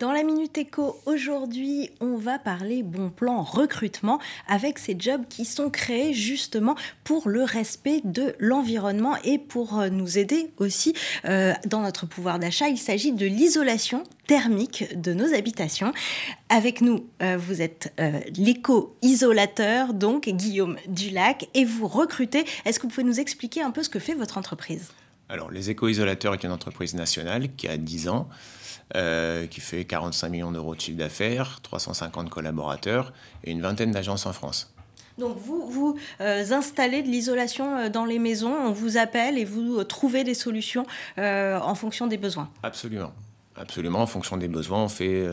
Dans la Minute Éco, aujourd'hui, on va parler bon plan recrutement avec ces jobs qui sont créés justement pour le respect de l'environnement et pour euh, nous aider aussi euh, dans notre pouvoir d'achat. Il s'agit de l'isolation thermique de nos habitations. Avec nous, euh, vous êtes l'éco-isolateur, donc Guillaume Dulac, et vous recrutez. Est-ce que vous pouvez nous expliquer un peu ce que fait votre entreprise? Alors, les éco-isolateurs est une entreprise nationale qui a 10 ans. Euh, qui fait 45 millions d'euros de chiffre d'affaires, 350 collaborateurs et une vingtaine d'agences en France. Donc vous, vous euh, installez de l'isolation euh, dans les maisons, on vous appelle et vous trouvez des solutions en fonction des besoins Absolument. Absolument, en fonction des besoins, on fait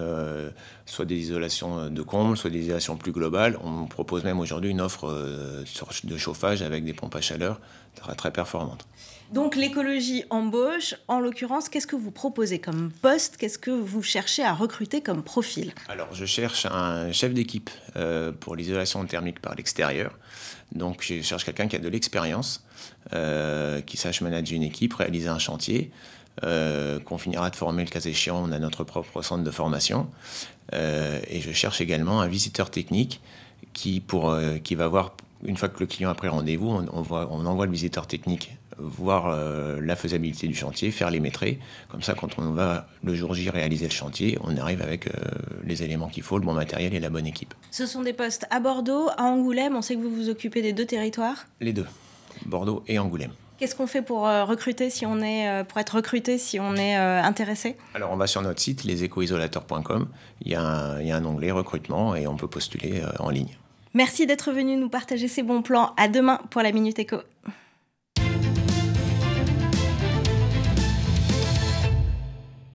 soit des isolations de combles, soit des isolations plus globales. On propose même aujourd'hui une offre de chauffage avec des pompes à chaleur très, très performantes. Donc l'écologie embauche, en l'occurrence, qu'est-ce que vous proposez comme poste? Qu'est-ce que vous cherchez à recruter comme profil? Alors je cherche un chef d'équipe euh, pour l'isolation thermique par l'extérieur. Donc je cherche quelqu'un qui a de l'expérience, euh, qui sache manager une équipe, réaliser un chantier, euh, qu'on finira de former le cas échéant. On a notre propre centre de formation. et je cherche également un visiteur technique qui, pour, qui va voir, une fois que le client a pris rendez-vous, on, on envoie le visiteur technique voir euh, la faisabilité du chantier, faire les maîtrises. Comme ça, quand on va le jour J réaliser le chantier, on arrive avec euh, les éléments qu'il faut, le bon matériel et la bonne équipe. Ce sont des postes à Bordeaux, à Angoulême. On sait que vous vous occupez des deux territoires Les deux, Bordeaux et Angoulême. Qu'est-ce qu'on fait pour euh, recruter si on est pour être recruté si on est intéressé? Alors on va sur notre site lesécoisolateurs.com. Il, il, y a un onglet recrutement et on peut postuler en ligne. Merci d'être venu nous partager ces bons plans. À demain pour la minute éco.